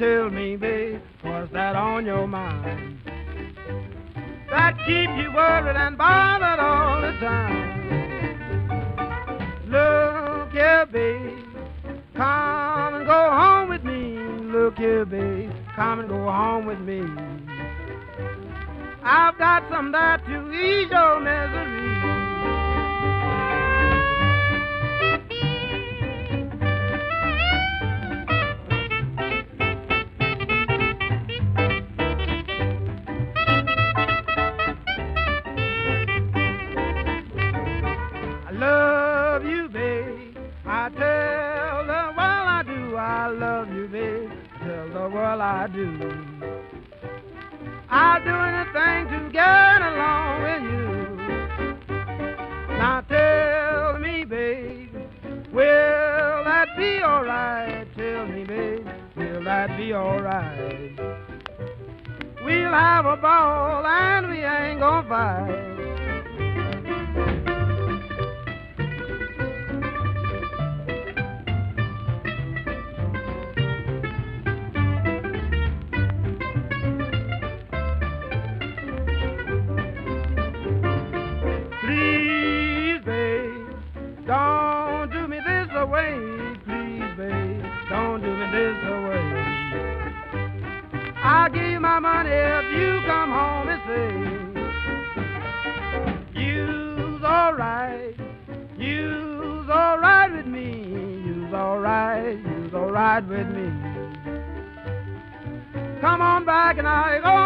tell me, babe, what's that on your mind? That keeps you worried and bothered all the time. Look here, babe, come and go home with me. Look here, babe, come and go home with me. I've got some there to ease your misery. The world I do. I'll do anything to get along with you. Now tell me, babe, will that be alright? Tell me, babe, will that be alright? We'll have a ball and we ain't gonna fight. This away. I'll give you my money if you come home and say, You's alright, you's alright with me, you's alright, you's alright with me. Come on back and I'll go.